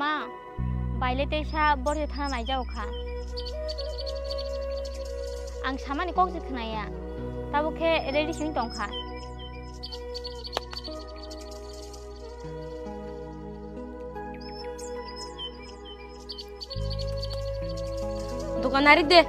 मा बाइले तैसा बड़े थाना जाओखा आं सामानि कक जिखनाया तब खे रेडी सिंह दंखा। दुकानारी दे।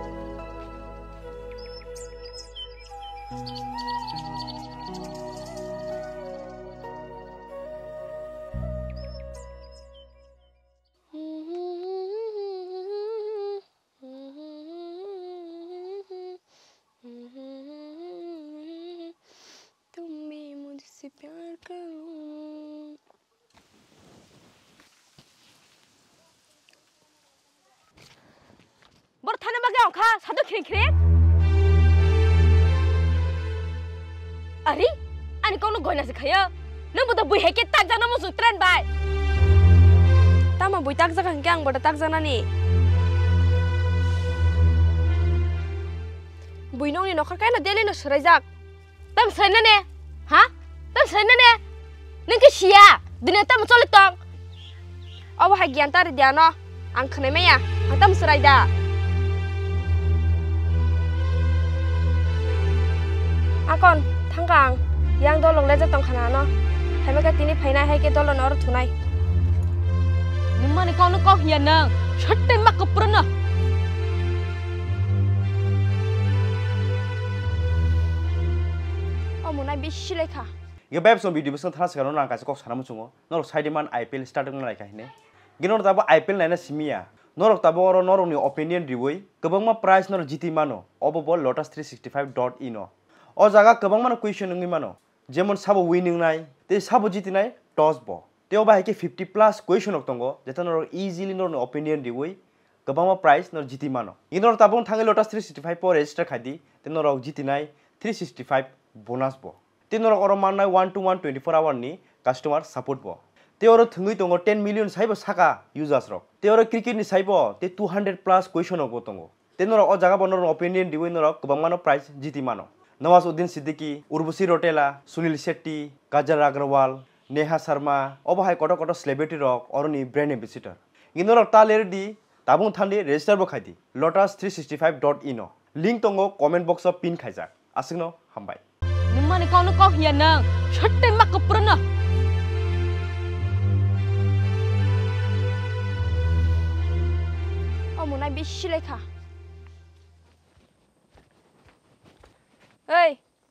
नौखा साधु खिरखिरे अरे अनि कोनो गइना सिखाय नमु त तो बुहे के ताक जान मु सुत्रन बाय। तामा बुइ ताक जाखां के आं बडा ताक जानानि बुइनौनि नखर कायना देलेनो सुरायजाक तम सैनाने हा? तम सैनाने नंके सिया दिने तम चलितों। अब हा ज्ञान तारि दियानो आं खनैमाया आं हाँ तम सुरायदा อะก่อนทางกลางยางโดนลงได้จะต้องขนาดเนาะให้มันก็ตีนี่ภายในให้เกตโดนลงนอรถุนายนี่มันนี่เขานึกก็เฮียนเนางชัดเต็มมากกับปรนอะอมุนายบิชเลยค่ะเก็บแบบส่วนวิดีโอส่วนทาร์สกันนั่งกันสักสามชั่วโมงนอร์ไซด์มันไอพีเอลสตาร์ทกันอะไรกันเนี่ยกินนอร์ตับไอพีเอลไหนนะซิมีอะ norok tabo oro norong ni opinion riwoi kabang ma price nor jiti mano obo bol lotus 365.in অ জাগা কিবা মানৰ কুৱেশ্যন নীই মানো যিমান চাব উইনিং নাই তে চাব জি নাই টছ ব' তেওঁ বাহেকে ফিফটি প্লাছ কুৱেশ্যনক ত' যে ইজিলি নৰ অপিনিয়ন দিবই গা প্ৰাইস নৰ জিতি মানো ইনৰ তাবং থাঙ্গে ল'তা থ্ৰী ছিক্সটি ফাইভ পেজিষ্টাৰ খাই দি তেনেধৰক জিতি নাই থ্ৰী ছিক্সটি ফাইভ বনাছ ব' তেনেধৰক আৰু মান নাই one two one twenty four hour নি কাস্টমাৰ সাপোৰ্ট ব' তে তেওঁ আৰু তঙ্গ দেন মিলিয়ন সাইব সাকা চাকা ৰক তে আৰু ক্রিকেট নি সাইব চাহিব তেু প্লাস প্লাছ অক তঙ্গ তো নর অ জাগাব নোৱাৰ অপিনি দিবই নহওকমানৰ প্ৰাইস জিতি মানো নওয়াজউদ্দিন সিদ্দিকি উর্বশী রোটেলা সুনীল শেট্টি কাজার আগরওয়াল নেহা শর্মা অবহায় কত কত সেলিব্রিটি রক অরনি ব্র্যান্ড এম্বাসিডার ইনো রক তালের দি তাবুং থানি রেজিস্টার বখাই দি lotus three sixty five dot ইনো লিঙ্ক তঙ্গ কমেন্ট বক্স পিন খাইজাক আসিন হামবাই। নিমানি কোন কো হিয়া না ছট্টে মাক পুরনা অমনাই বেশি লেখা।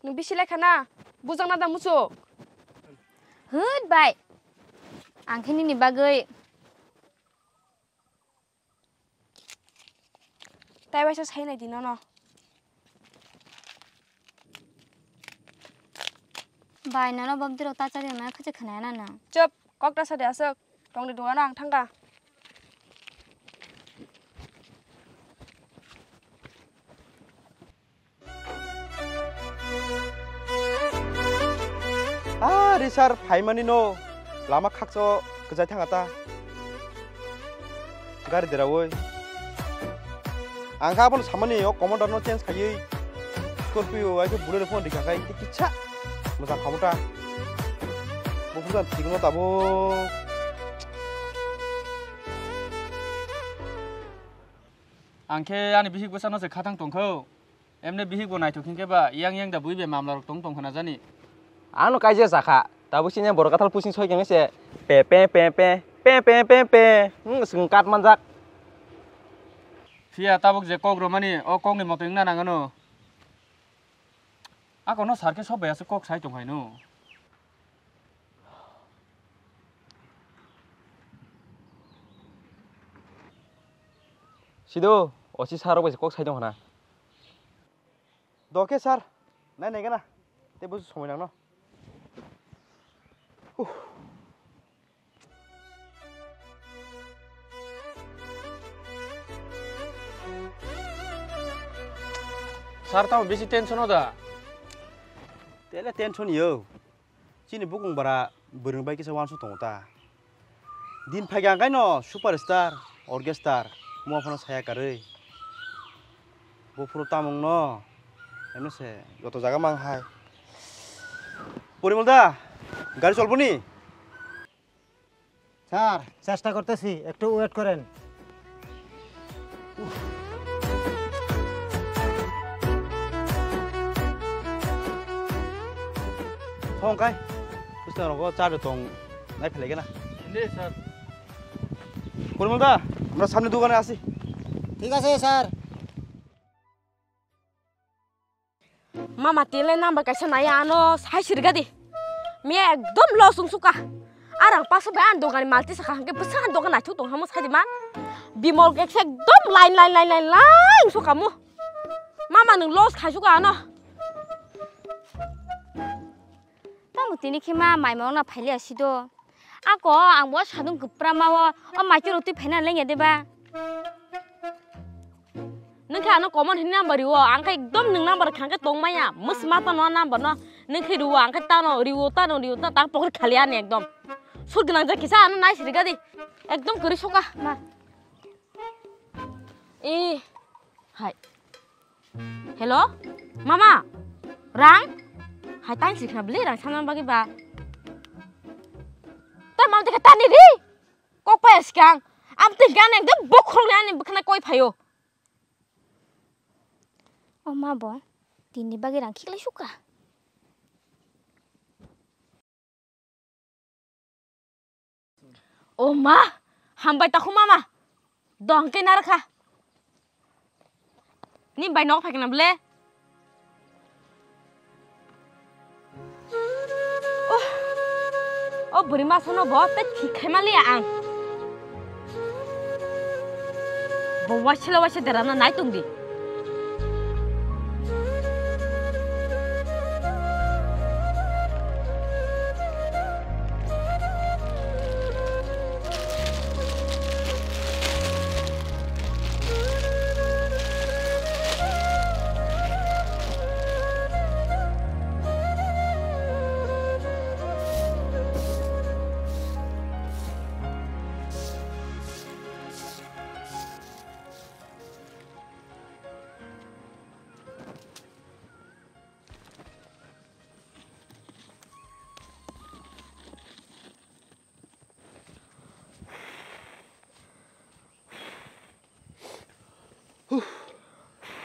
bisi lekha na. Bujang na da musuh. होद बाय आं खेनिनि बागै তাই বাইসা চাই নাই দিন ন बायनानो बमदिराव ताचारि ना खजे खोनाया ना ना চুপ ককটা সাথে আসক টংনি দোয়া না আং থাঙ্গা 사이살 발만이노 라마 칵서 그자 탕았다 가리 데라오이 앙카 본 사만이요 거머다노 첸스 가이 스코피오 아이고 불레 폰 디카 가이 티키차 무사 카모타 무슨 지금 따보 angkhe ani bihik besa nose khatang tongkho emne bihik bonai thokin ke ba yang yang da buibe mamla rok tong tong khana jani ano kaije sakha Tabusinya baru katal pusing soalnya nggak sih. Pepe pepe pepe pepe. Hmm sengkat manjak. Tia tabuk je kok romani. Oh kok nggak mau tinggal nangano. Aku no sarke so bayar kok saya cuma ini. Sido, 어찌 사러 보이세 꼭 사이동 하나. 너게 살. 나 내가 나. 때 무슨 소문이 나. Uh. Sartau bisi tension oda. Tela tension yo. Cini bukung bara burung bayi kisah wansu. Din pagang no superstar, orkestar, mua fono saya no. Emu se yoto jaga. Puri mulda. গাড়ি চলবো নি? স্যার চেষ্টা করতেছি একটু ওয়েট করেন। থংকাই চার তং নাই ফেলে না স্যার। পরিমলদা সামনে দোকানে আছি। ঠিক আছে স্যার। মামা তেলের নাম্বার কাছে নাই আনো সাই সিরগা দে। miek dom losung suka. Arang pasu be ando kan malti saka hangke besang ando kan acu tong hamus kadiman bimol geksek dom lain lain lain lain lain suka mu. Mama nung los kai suka ano. Tamu tini kima mai mau na pelia sido aku ang bos hanung kupra mawa om macu roti penan lengi ya deh ba? Nengke anu komon hini nambah riwo, angka dom neng nambah rekan ke tong maya, mes mata nuan nambah nuan, Neng ruang ketano riwuta no riwuta tang pokok kalian nih ekdom sur genang jadi sih anu naik sih ekdom kuri suka ma ih hai hello mama rang hai tang sih kena beli rang sama bagi ba tapi mau tiga tani kok payah sih kang am tiga nih ekdom bokor nih nih bukan koi payo Oh Oma bon, tini bagi rangkik lah suka. Oh ma, hamba tahu mama. Dongke narka. Ni bay nok pakai nable. Oh, oh beri masono bawa tak tikai mali ang. Bawa sila bawa sila derana naik tungdi.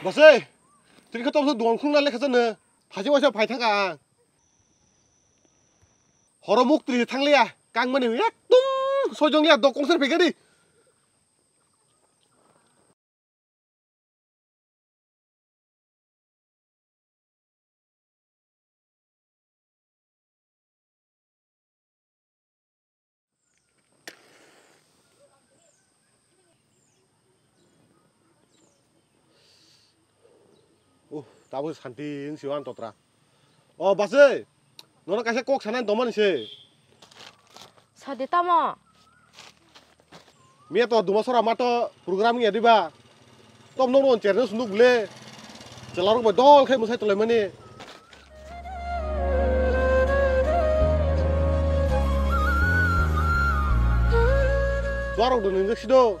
마세 드링크 떠서 농 콩날래 가서는 다시 와서 발탕강 허러목들이 탕래야 깡만이 약동 소정이야 너 꽁사를 베가리 Uh, tahu santing siwan totra. Oh, basi. Nona kasih kok sana teman sih. Sadita mo. Mie to dua sore amato program ya, ini ba. Tom nong nong cerdas sunduk le. Celaruk berdol kayak musai telemani. Suara udah nunjuk sih do.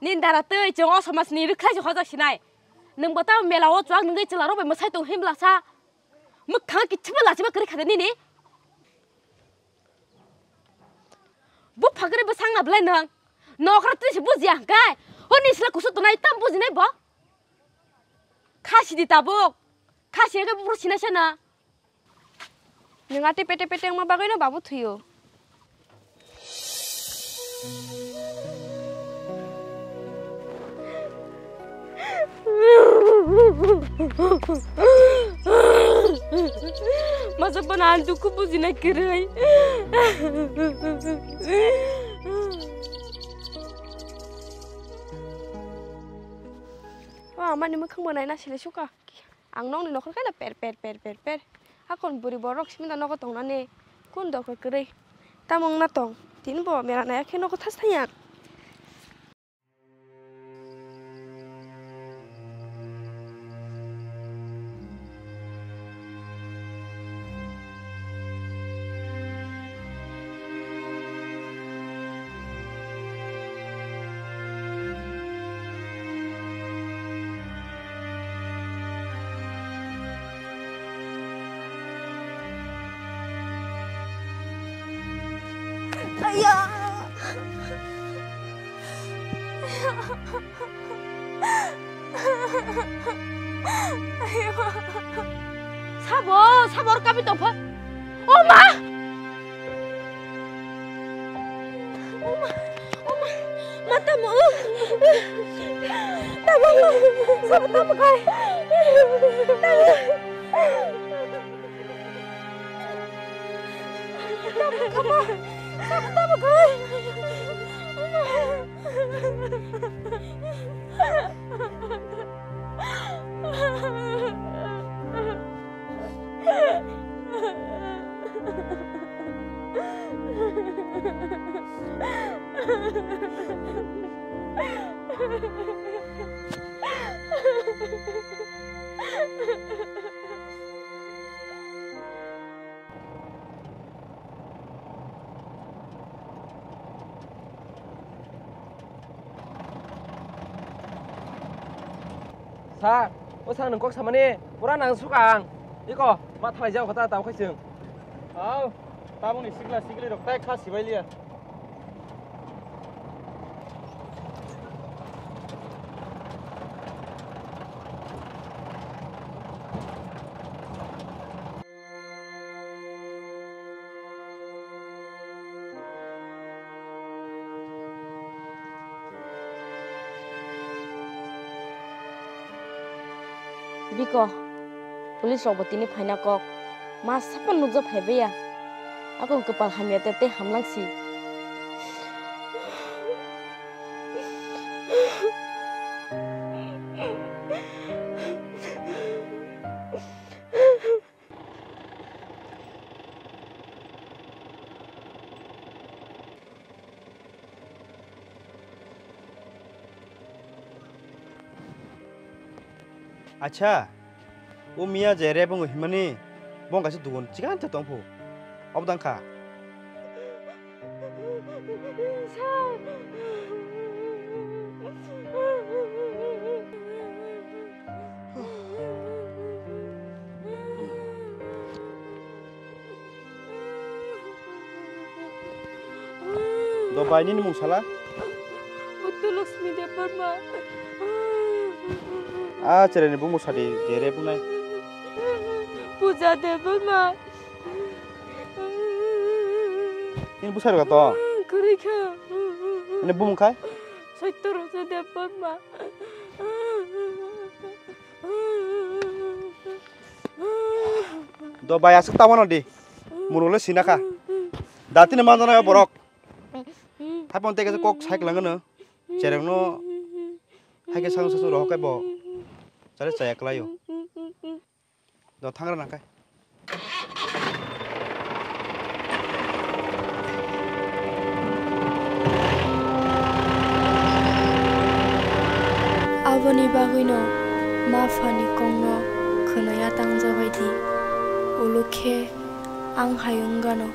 nindara te jongo somas ni rukha jo khajak sinai nung bata mela wo chwang nung ge chila ro be masai to him la sa mu khang ki chhba la chba kare khade ni ni bu phagre be sang ablai nang nokra tri bu jia kai ho ni sla kusu tunai tam bu jinai bo khashi di tabok khashi ge bu sinai sana nunga te pete pete ma bagai na babu thuyo Masa penantuku pusing kerai. Wah, mana mau ke mana ini sih suka? Ang nong ni nokor kala per per per per per. Akon buri borok sih minta nokot tong nane. Kun dok kerai. Tamong na tong. Tin bo mera na yakin nokot tas tayak. 사버 사버로 까비 덮어. 엄마. 엄마 엄마 맞다 뭐. 따봉 사버 따봉 가이. 따봉 가마 사버 따봉 가이. Ha ha ha ha. 사 오상은 꼭 사모니 보라낭 수강. 이거 마타이자고 갖다 따고 했음 아우 따봉니 시글라 시글리로 딱 카시발리야. বিক পুলিশ রবতিনি ফাইনা কক মা সাপা নুকজা ফাইবেয়া আকং কপাল হামিয়াতে হামলাংসি 아차 오 미야 제레 봉 히마니 봉 가서 두건 지간테 똥포 업당카 너 바이니 뭉살아 Betul Laksmi dapat ma. 아 제레니 봉 모사디 제레 봉나이 Puja dapat ma. ini busairo gato Kerika. ini bum kai Saya terus dapat ma. 너 바야 스타원 어디 무노래 시나카 다티네 만나나 버럭 타본 때에서 꼭 사이클 랑거는 제령노 하게 상서서 로까이 뭐 चालेल ऐकला येऊ जाऊ थांबणार ना काय आबोनि बागैनो माफानि गंनो खोनाया दांजाबायदि उलुखे आं हायुंगानो